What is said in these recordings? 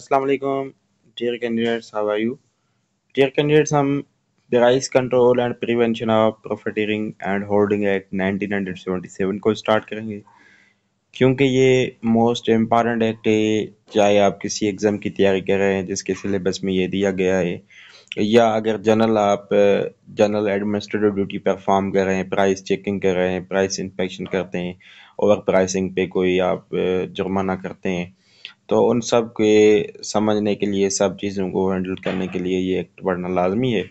अस्सलाम वालेकुम dear candidates how are you dear candidates हम price control and prevention of profiting and holding act 1977 को start करेंगे। क्योंकि ये मोस्ट इंपॉर्टेंट एक्ट है, चाहे आप किसी एग्ज़ाम की तैयारी कर रहे हैं, जिसके सिलेबस में ये दिया गया है, या अगर जनरल आप जनरल एडमिनिस्ट्रेटिव ड्यूटी परफॉर्म कर रहे हैं प्राइस चेकिंग कर रहे हैं प्राइस इंस्पेक्शन करते हैं ओवर प्राइसिंग पे कोई आप, जुर्माना करते हैं तो उन सब के समझने के लिए, सब चीज़ों को हैंडल करने के लिए ये एक्ट पढ़ना लाजमी है।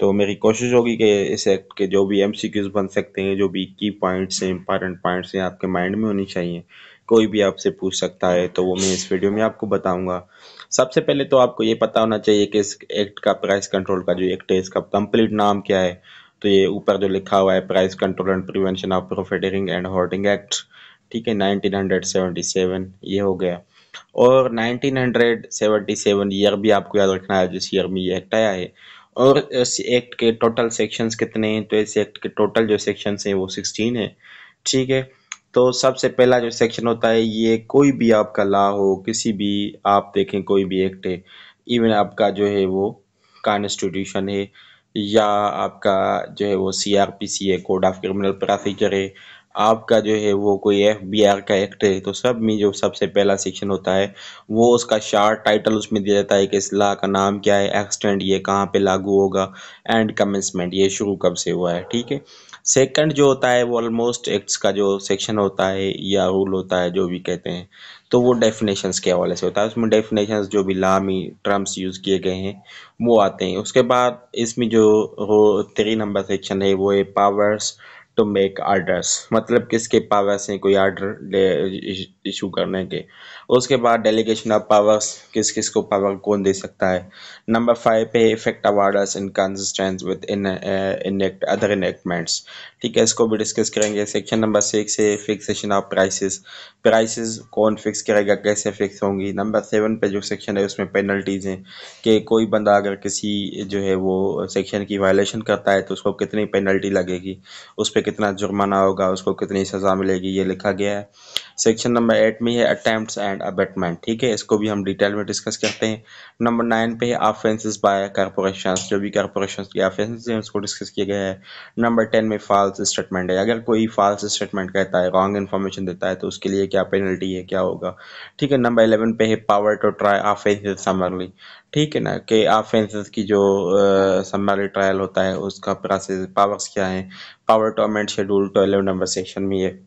तो मेरी कोशिश होगी कि इस एक्ट के जो भी एम सी क्यूज़ बन सकते हैं, जो भी की पॉइंट्स हैं इंपॉर्टेंट पॉइंट्स हैं, आपके माइंड में होनी चाहिए। कोई भी आपसे पूछ सकता है तो वो मैं इस वीडियो में आपको बताऊँगा। सबसे पहले तो आपको ये पता होना चाहिए कि इस एक्ट का प्राइस कंट्रोल का जो एक्ट है, इसका कंप्लीट नाम क्या है। तो ये ऊपर जो लिखा हुआ है price control and prevention of profiting and hoarding act ठीक है 1977 ये हो गया। और 1977 ईयर भी आपको याद रखना है, जिस ईयर में ये एक्ट आया है। और इस एक्ट के टोटल सेक्शंस कितने हैं? तो इस एक्ट के टोटल जो सेक्शंस हैं, वो 16 है। ठीक है? तो सबसे पहला जो सेक्शन होता है, ये कोई भी आपका लॉ हो, किसी भी आप देखें, कोई भी एक्ट है इवन आपका जो है वो कॉन्स्टिट्यूशन है, या आपका जो है वो सी आर पी सी है कोड ऑफ़ क्रिमिनल प्रोसीजर है आपका जो है वो कोई एफ़ बी आर का एक्ट है तो सब में जो सबसे पहला सेक्शन होता है, वो उसका शार्ट टाइटल उसमें दिया जाता है कि इस ला का नाम क्या है एक्सटेंड ये कहाँ पे लागू होगा एंड कमेंसमेंट ये शुरू कब से हुआ है, ठीक है? सेकंड जो होता है, वो ऑलमोस्ट एक्ट्स का जो सेक्शन होता है, या रूल होता है, जो भी कहते हैं तो वो डेफिनेशंस के हवाले से होता है। उसमें डेफिनेशंस जो भी लामी टर्म्स यूज़ किए गए हैं, वो आते हैं। उसके बाद इसमें जो थ्री नंबर सेक्शन है, वो है पावर्स टू मेक आर्डर्स मतलब किसके पावर्स हैं कोई आर्डर इशू करने के। उसके बाद डेलीगेशन ऑफ़ पावर्स किस किस को पावर कौन दे सकता है? नंबर फाइव पे effect of orders in consistence with in other enactments ठीक है, इसको भी डिस्कस करेंगे। सेक्शन नंबर सिक्स है फिक्सेशन ऑफ़ प्राइसेस प्राइसेस कौन फिक्स करेगा, कैसे फिक्स होंगी? नंबर सेवन पे जो सेक्शन है, उसमें पेनल्टीज हैं। कि कोई बंदा अगर किसी जो है वो सेक्शन की वायलेशन करता है तो उसको कितनी पेनल्टी लगेगी? उस पर कितना जुर्माना होगा, उसको कितनी सज़ा मिलेगी, ये लिखा गया है। सेक्शन नंबर एट में है अटैम्प्ट एंड अबेटमेंट ठीक है? इसको भी हम डिटेल में डिस्कस करते हैं। नंबर नाइन पे है ऑफेंसेस बाय कॉरपोरेशन जो भी कॉरपोरेशन के ऑफेंसेस हैं, उसको डिस्कस किया गया है। नंबर टेन में फॉल्स स्टेटमेंट है। अगर कोई फॉल्स स्टेटमेंट कहता है रॉन्ग इन्फॉर्मेशन देता है तो उसके लिए क्या पेनल्टी है, क्या होगा? ठीक है नंबर इलेवन पे है power to try offences summarily ठीक है ना? कि ऑफेंसेस की जो समरली ट्रायल होता है, उसका प्रोसेस पावर्स क्या है? Power to amend schedule twelve number section में ये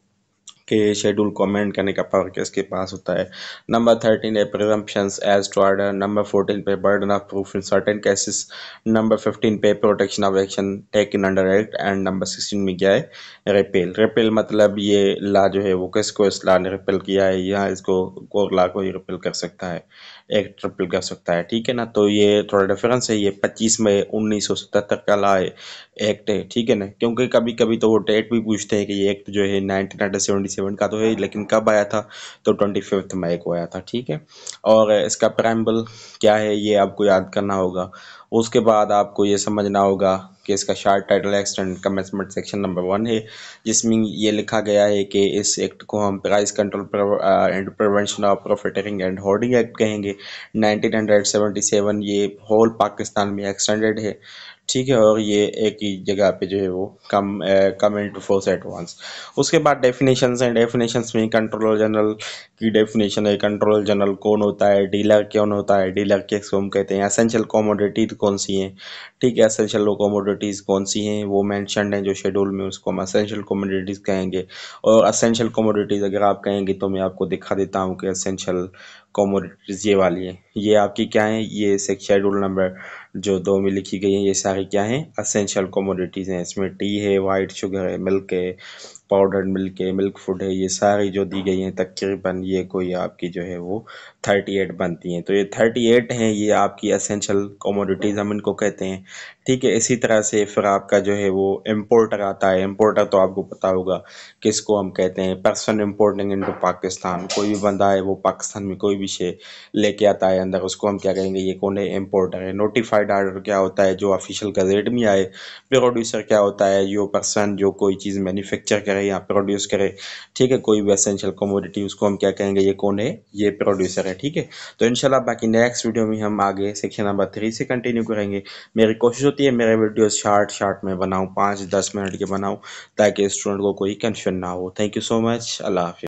के शेड्यूल को अमेंड करने का पावर किसके पास होता है? नंबर थर्टीन है presumptions as to order number fourteen पे burden of proof in certain cases number fifteen पे protection of action taken under act and number sixteen में क्या है? रिपेल रिपेल मतलब ये ला जो है वो किसको इस ला ने रिपेल किया है? यहाँ इसको कोर ला को ही रिपेल कर सकता है? एक ट्रिपल कर सकता है, ठीक है ना? तो ये थोड़ा डिफरेंस है, ये 25 मई उन्नीस सौ सतहत्तर का ला है एक्ट है, ठीक है ना? क्योंकि कभी कभी तो वो डेट भी पूछते हैं कि ये एक्ट जो है नाइनटीन सेवन का तो है, लेकिन कब आया था? तो ट्वेंटी फिफ्थ मई को आया था, ठीक है? और इसका प्रैम्बल क्या है, ये आपको याद करना होगा। उसके बाद आपको ये समझना होगा कि इसका short title extend commencement section number one है, जिसमें ये लिखा गया है कि इस एक्ट को हम price control and prevention of profiting and hoarding act कहेंगे। 1977 ये होल पाकिस्तान में एक्सटेंडेड है, ठीक है, और ये एक ही जगह पे जो है वो come come to force at once उसके बाद डेफिनेशन हैं डेफिनेशन में कंट्रोलर जनरल की डेफिनेशन है। कंट्रोलर जनरल कौन होता है डीलर कौन होता है? डीलर किसको हम कहते हैं? असेंशियल कॉमोडिटीज कौन सी हैं? ठीक है असेंशियल कॉमोडिटीज़ कौन सी हैं? वो मैंशन हैं जो शेड्यूल में उसको हम असेंशियल कॉमोडिटीज़ कहेंगे। और असेंशियल कॉमोडिटीज़ अगर आप कहेंगे तो मैं आपको दिखा देता हूँ कि असेंशियल कॉमोडिटीज़ ये वाली है। ये आपकी क्या है? ये शेड्यूल नंबर जो दो में लिखी गई है। ये सारी क्या हैं? असेंशियल कॉमोडिटीज़ हैं। इसमें टी है वाइट शुगर है मिल्क है पाउडर मिल्क है मिल्क फ़ूड है, ये सारी जो दी गई हैं, तकरीबन ये कोई आपकी जो है वो थर्टी एट बनती हैं। तो ये थर्टी एट हैं, ये आपकी असेंशल कमोडिटीज़ हम इनको कहते हैं। ठीक है, इसी तरह से फिर आपका जो है वो इम्पोर्टर आता है। इम्पोर्टर तो आपको पता होगा किसको हम कहते हैं। पर्सन इम्पोर्टिंग इनटू पाकिस्तान कोई भी बंदा है वो पाकिस्तान में कोई भी विषय लेके आता है अंदर, उसको हम क्या कहेंगे, ये कौन है? इम्पोर्टर है। नोटिफाइड आर्डर क्या होता है? जो ऑफिशियल गजेट में आए प्रोड्यूसर क्या होता है? जो पर्सन जो कोई चीज़ मैन्युफैक्चर करे या प्रोड्यूस करे, ठीक है? कोई भी असेंशियल कमोडिटी उसको हम क्या कहेंगे? ये कौन है? ये प्रोड्यूसर है, ठीक है? तो इनशाला बाकी नेक्स्ट वीडियो में हम आगे सेक्शन नंबर थ्री से कंटिन्यू करेंगे। मेरी कोशिश होती है, मेरे वीडियो शार्ट शार्ट में बनाऊँ, पाँच, दस मिनट के बनाऊँ, ताकि स्टूडेंट को कोई कन्फ्यूज़न ना हो। Thank you so much Allah हाफि